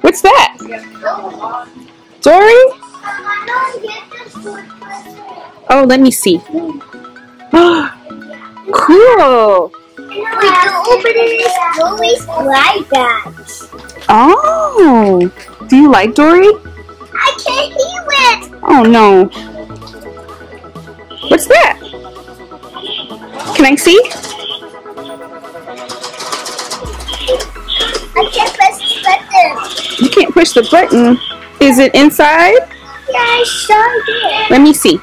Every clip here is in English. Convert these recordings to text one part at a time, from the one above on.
What's that? Dory? Oh, let me see. cool. We can open it always like that. Oh. Do you like Dory? I can't hear it. Oh no. What's that? Can I see? I can't press the button. You can't push the button. Is it inside? Yeah, I saw it. Let me see.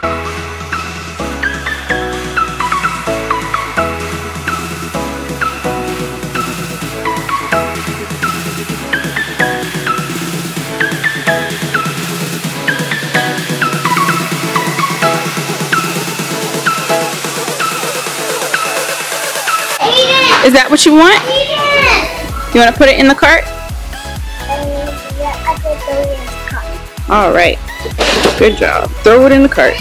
Is that what you want? You want to put it in the cart? Uh, yeah, I could go in the car. All right. Good job. Throw it in the cart.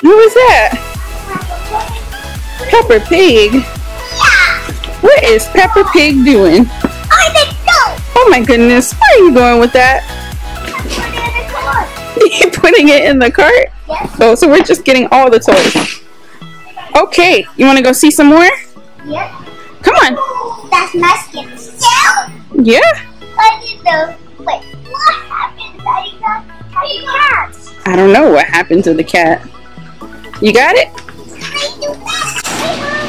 Who is that? Peppa Pig. Yeah! What is Peppa Pig doing? Know! Oh my goodness. Where are you going with that? you putting it in the cart? Yes. Oh, so we're just getting all the toys. Okay. You want to go see some more? Yep. Come on. That's my skin. So, Yeah. I didn't. Wait, what happened? Got tiny. I don't know what happened to the cat. You got it? I do that.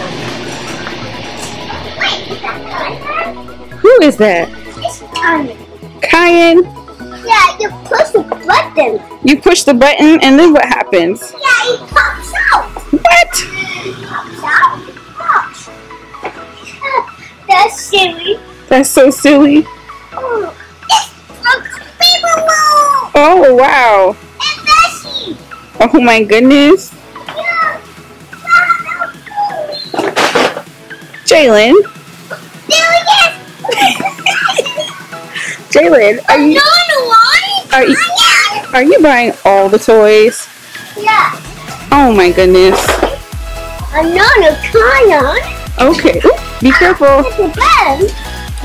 Wait, is that timer? Who is that? It's timer. Kyan. Yeah, you push the button. You push the button and then what happens? Yeah, it pops out. What? Pops out. Pops. That's silly. That's so silly. Oh, it's a paper roll. Oh, wow. Oh my goodness. Yeah. Jalen. There it is. Jalen, are you? Are you- are you buying all the toys? Yeah. Oh my goodness. Another cannon. Okay. Oop, be careful. A.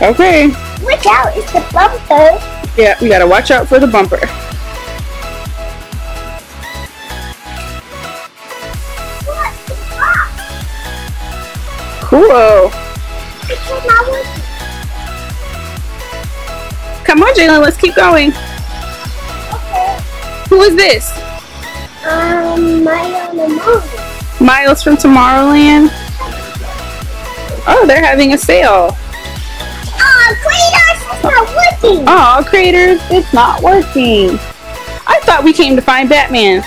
Okay. Watch out, it's the bumper. Yeah, we gotta watch out for the bumper. What the fuck? Cool. It's not working. Come on, Jalen, let's keep going. Okay. Who is this? Um, own mom. Miles from Tomorrowland. Oh, they're having a sale. Oh, Kratos, it's not working. Oh, creators, it's not working. I thought we came to find Batman.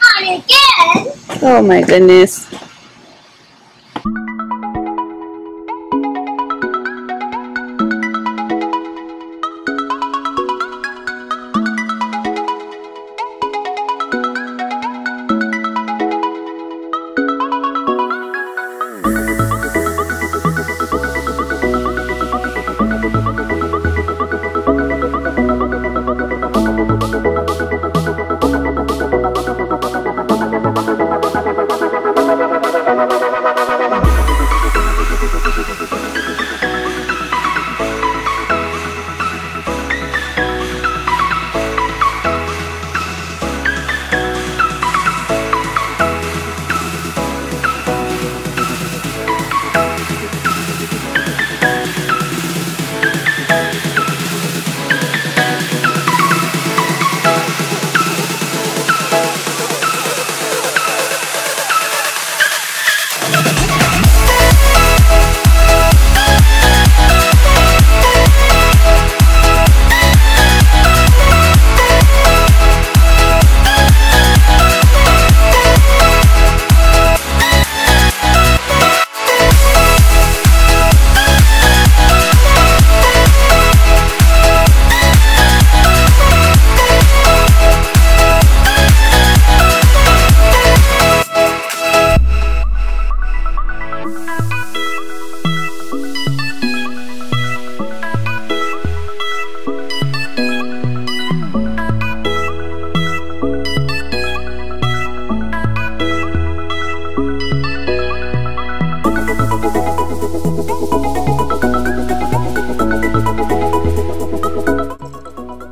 Not again. Oh my goodness.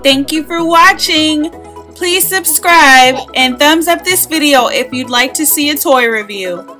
Thank you for watching. Please subscribe and thumbs up this video if you'd like to see a toy review.